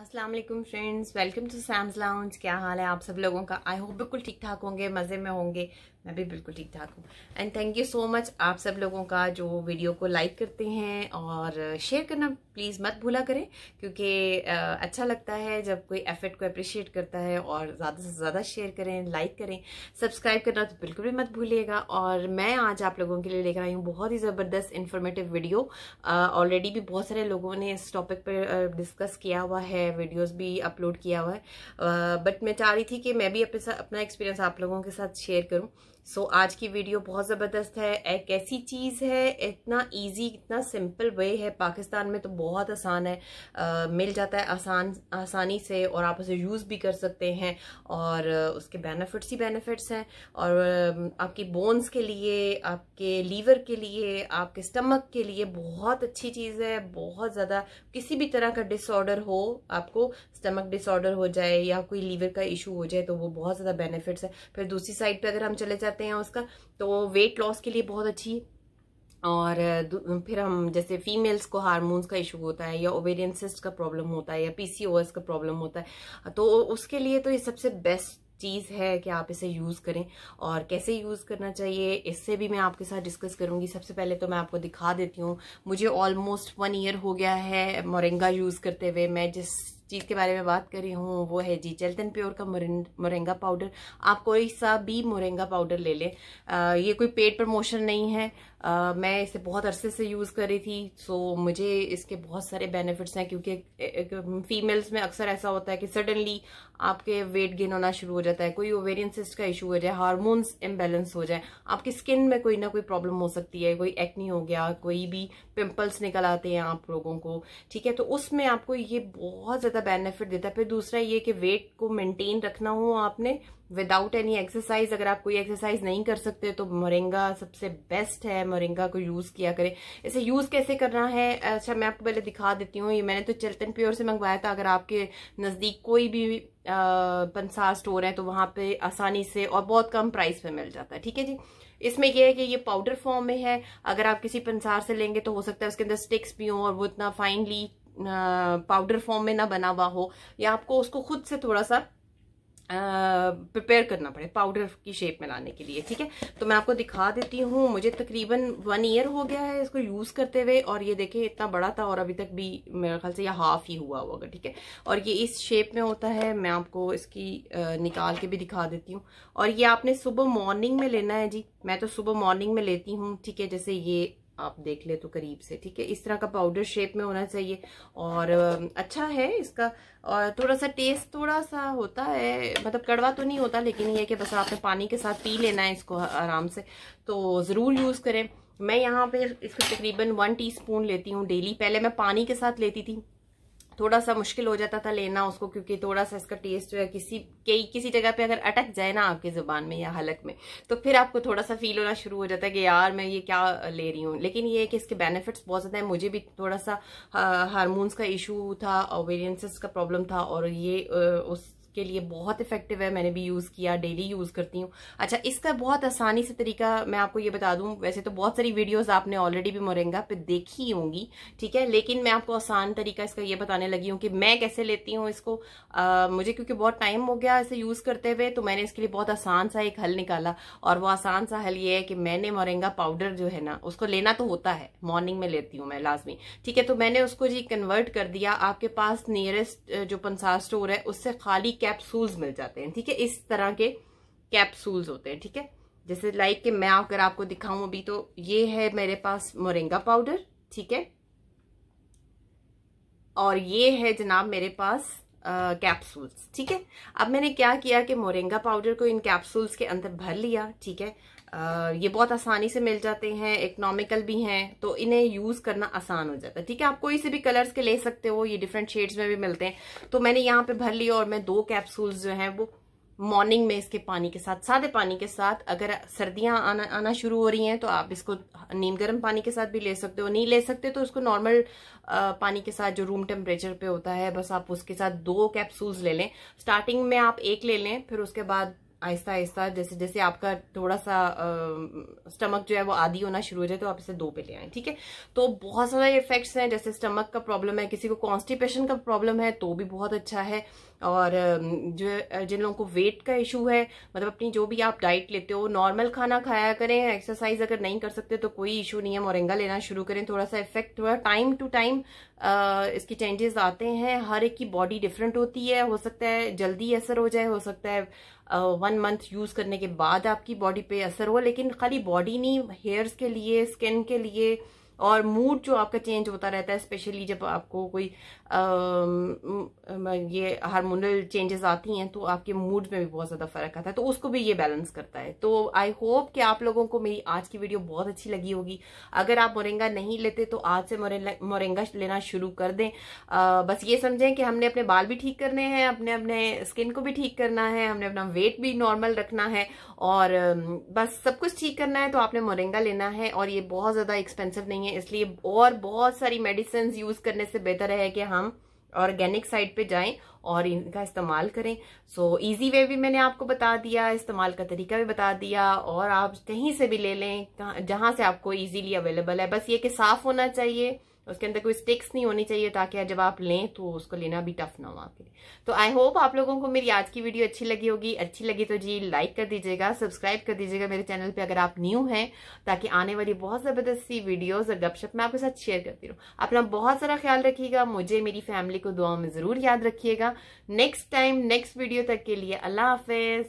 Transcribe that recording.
वालेकुम friends, welcome to Sam's lounge. क्या हाल है आप सब लोगों का? आई होप बिल्कुल ठीक ठाक होंगे, मज़े में होंगे। मैं भी बिल्कुल ठीक ठाक हूँ। And thank you so much आप सब लोगों का जो वीडियो को लाइक करते हैं और शेयर करना प्लीज़ मत भूला करें, क्योंकि अच्छा लगता है जब कोई एफर्ट को अप्रिशिएट करता है और ज़्यादा से ज़्यादा शेयर करें लाइक करें। सब्सक्राइब करना तो बिल्कुल भी मत भूलिएगा और मैं आज आप लोगों के लिए लेकर आई हूँ बहुत ही ज़बरदस्त इन्फॉर्मेटिव वीडियो ऑलरेडी भी बहुत सारे लोगों ने इस टॉपिक पर डिस्कस किया हुआ है वीडियोज़ भी अपलोड किया हुआ है। बट मैं चाह रही थी कि मैं भी अपने अपना एक्सपीरियंस आप लोगों के साथ शेयर करूँ। सो so, आज की वीडियो बहुत ज़बरदस्त है। एक ऐसी चीज़ है इतना इजी इतना सिंपल वे है। पाकिस्तान में तो बहुत आसान है। आ, मिल जाता है आसान आसानी से और आप उसे यूज़ भी कर सकते हैं और उसके बेनिफिट्स ही बेनिफिट्स हैं। और आपकी बोन्स के लिए आपके लीवर के लिए आपके स्टमक के लिए बहुत अच्छी चीज़ है। बहुत ज़्यादा किसी भी तरह का डिसऑर्डर हो आपको स्टमक डिसऑर्डर हो जाए या कोई लीवर का इशू हो जाए तो वो बहुत ज़्यादा बेनिफिट्स है। फिर दूसरी साइड पर अगर हम चले जाते हैं उसका तो वेट लॉस के लिए बहुत अच्छी। और फिर हम जैसे फीमेल्स को हार्मोन्स का इशू होता है या ओवेरियन सिस्ट का प्रॉब्लम होता है या पीसीओएस का प्रॉब्लम होता है तो उसके लिए तो ये सबसे बेस्ट चीज़ है कि आप इसे यूज़ करें। और कैसे यूज़ करना चाहिए, इससे भी मैं आपके साथ डिस्कस करूँगी। सबसे पहले तो मैं आपको दिखा देती हूँ, मुझे ऑलमोस्ट वन ईयर हो गया है मोरिंगा यूज़ करते हुए। मैं जिस चीज़ के बारे में बात कर रही हूँ, वो है जी जेल्टन प्योर का मोरिंगा पाउडर। आप कोई सा भी मोरिंगा पाउडर ले लें ये कोई पेड प्रमोशन नहीं है मैं इसे बहुत अरसे से यूज़ कर रही थी सो मुझे इसके बहुत सारे बेनिफिट्स हैं, क्योंकि फीमेल्स में अक्सर ऐसा होता है कि सडनली आपके वेट गेन होना शुरू हो जाता है, कोई ओवेरियन सिस्ट का इशू हो जाए हार्मोन्स इम्बेलेंस हो जाए, आपकी स्किन में कोई ना कोई प्रॉब्लम हो सकती है, कोई एक्नी हो गया, कोई भी पिम्पल्स निकल आते हैं आप लोगों को, ठीक है? तो उसमें आपको ये बहुत ज़्यादा बेनिफिट देता है। फिर दूसरा ये कि वेट को मेनटेन रखना हो आपने विदाउट एनी एक्सरसाइज अगर आप कोई एक्सरसाइज नहीं कर सकते तो मोरिंगा सबसे बेस्ट है मोरिंगा को यूज़ किया करें। इसे यूज़ कैसे करना है? अच्छा मैं आपको पहले दिखा देती हूँ। ये मैंने तो चलतन प्योर से मंगवाया था। अगर आपके नज़दीक कोई भी पंसार स्टोर है तो वहाँ पे आसानी से और बहुत कम प्राइस पे मिल जाता है। ठीक है जी? इसमें यह है कि ये पाउडर फॉर्म में है। अगर आप किसी पंसार से लेंगे तो हो सकता है उसके अंदर स्टिक्स भी हो और वो इतना फाइनली पाउडर फॉर्म में ना बना हुआ हो। या आपको उसको खुद से थोड़ा सा प्रिपेयर करना पड़े पाउडर की शेप में लाने के लिए, ठीक है? तो मैं आपको दिखा देती हूँ, मुझे तकरीबन वन ईयर हो गया है इसको यूज़ करते हुए, और ये देखे इतना बड़ा था, और अभी तक भी मेरे ख्याल से यह हाफ़ ही हुआ होगा, ठीक है? और ये इस शेप में होता है, मैं आपको इसकी निकाल के भी दिखा देती हूँ। और ये आपने सुबह मॉर्निंग में लेना है जी, मैं तो सुबह मॉर्निंग में लेती हूँ, ठीक है? जैसे ये आप देख ले तो करीब से, ठीक है? इस तरह का पाउडर शेप में होना चाहिए। और अच्छा है इसका। और थोड़ा सा टेस्ट थोड़ा सा होता है मतलब कड़वा तो नहीं होता, लेकिन ये कि बस आपने पानी के साथ पी लेना है इसको आराम से। तो ज़रूर यूज़ करें। मैं यहाँ पे इसको तकरीबन वन टीस्पून लेती हूँ डेली पहले मैं पानी के साथ लेती थी। थोड़ा सा मुश्किल हो जाता था लेना उसको क्योंकि थोड़ा सा इसका टेस्ट है किसी, कई, किसी जगह पे अगर अटक जाए ना आपकी ज़ुबान में या हलक में तो फिर आपको थोड़ा सा फील होना शुरू हो जाता है कि यार मैं ये क्या ले रही हूँ। लेकिन ये है कि इसके बेनिफिट्स बहुत ज़्यादा है। मुझे भी थोड़ा सा हारमोन्स का इशू था ओवेरियंसिस का प्रॉब्लम था और ये उस के लिए बहुत इफ़ेक्टिव है मैंने भी यूज़ किया डेली यूज़ करती हूँ। अच्छा इसका बहुत आसानी से तरीका मैं आपको ये बता दूँ वैसे तो बहुत सारी वीडियोस आपने ऑलरेडी भी मोरेंगा पे देखी होंगी ठीक है? लेकिन मैं आपको आसान तरीका इसका ये बताने लगी हूँ कि मैं कैसे लेती हूँ इसको। आ, मुझे क्योंकि बहुत टाइम हो गया इसे यूज़ करते हुए तो मैंने इसके लिए बहुत आसान सा एक हल निकाला। और वो आसान सा हल ये है कि मैंने मोरेंगा पाउडर जो है ना उसको लेना तो होता है मॉर्निंग में लेती हूँ मैं लाजमी ठीक है? तो मैंने उसको जी कन्वर्ट कर दिया आपके पास नियरेस्ट जो पंसार स्टोर है उससे खाली कैप्सूल्स मिल जाते हैं, ठीक है? इस तरह के कैप्सूल्स होते हैं, ठीक है? जैसे लाइक कि मैं अगर आपको दिखाऊँ अभी तो ये है मेरे पास मोरिंगा पाउडर ठीक है? और ये है जनाब मेरे पास कैप्सूल्स ठीक है? अब मैंने क्या किया कि मोरिंगा पाउडर को इन कैप्सूल्स के अंदर भर लिया, ठीक है? ये बहुत आसानी से मिल जाते हैं इकोनॉमिकल भी हैं तो इन्हें यूज़ करना आसान हो जाता है, ठीक है? आप कोई से भी कलर्स के ले सकते हो, ये डिफरेंट शेड्स में भी मिलते हैं। तो मैंने यहाँ पे भर लिया और मैं दो कैप्सूल्स जो हैं, वो मॉर्निंग में इसके पानी के साथ, सादे पानी के साथ अगर सर्दियाँ आना आना शुरू हो रही हैं तो आप इसको नीम गर्म पानी के साथ भी ले सकते हो। नहीं ले सकते तो इसको नॉर्मल पानी के साथ जो रूम टेम्परेचर पे होता है, बस आप उसके साथ दो कैप्सूल्स ले लें। स्टार्टिंग में आप एक ले लें, फिर उसके बाद आहिस्ता आहिस्ता, जैसे जैसे आपका थोड़ा सा स्टमक जो है वो आदि होना शुरू हो जाए तो आप इसे दो पे ले आए, ठीक है? तो बहुत सारे इफेक्ट्स हैं, जैसे स्टमक का प्रॉब्लम है, किसी को कॉन्स्टिपेशन का प्रॉब्लम है तो भी बहुत अच्छा है। और जो जिन लोगों को वेट का इशू है मतलब अपनी जो भी आप डाइट लेते हो नॉर्मल खाना खाया करें एक्सरसाइज अगर नहीं कर सकते तो कोई इशू नहीं है मोरिंगा लेना शुरू करें थोड़ा सा इफ़ेक्ट थोड़ा टाइम टू टाइम इसके चेंजेस आते हैं, हर एक की बॉडी डिफरेंट होती है, हो सकता है जल्दी असर हो जाए, हो सकता है वन मंथ यूज़ करने के बाद आपकी बॉडी पे असर हो लेकिन खाली बॉडी नहीं हेयर्स के लिए स्किन के लिए और मूड जो आपका चेंज होता रहता है स्पेशली जब आपको कोई आ, ये हार्मोनल चेंजेस आती हैं तो आपके मूड में भी बहुत ज़्यादा फ़र्क आता है तो उसको भी ये बैलेंस करता है। तो आई होप कि आप लोगों को मेरी आज की वीडियो बहुत अच्छी लगी होगी। अगर आप मोरिंगा नहीं लेते तो आज से मोरिंगा लेना शुरू कर दें। आ, बस ये समझें कि हमने अपने बाल भी ठीक करने हैं अपने अपने स्किन को भी ठीक करना है हमने अपना वेट भी नॉर्मल रखना है और बस सब कुछ ठीक करना है तो आपने मोरिंगा लेना है और ये बहुत ज़्यादा एक्सपेंसिव नहीं है। इसलिए और बहुत सारी मेडिसिन यूज़ करने से बेहतर है कि हम ऑर्गेनिक साइड पे जाएँ और इनका इस्तेमाल करें। सो इजी वे भी मैंने आपको बता दिया, इस्तेमाल का तरीका भी बता दिया और आप कहीं से भी ले लें जहाँ से आपको इजीली अवेलेबल है। बस ये कि साफ़ होना चाहिए उसके अंदर कोई स्टिक्स नहीं होनी चाहिए ताकि जब आप लें तो उसको लेना भी टफ ना हो आपके लिए। तो आई होप आप लोगों को मेरी आज की वीडियो अच्छी लगी होगी। अच्छी लगी तो जी लाइक कर दीजिएगा सब्सक्राइब कर दीजिएगा मेरे चैनल पे अगर आप न्यू हैं, ताकि आने वाली बहुत ज़बरदस्त सी वीडियोज़ और गपशप मैं आपके साथ शेयर करती रहूँ। अपना बहुत सारा ख्याल रखिएगा, मुझे मेरी फैमिली को दुआ में ज़रूर याद रखिएगा। नेक्स्ट टाइम नेक्स्ट वीडियो तक के लिए अल्लाह हाफिज।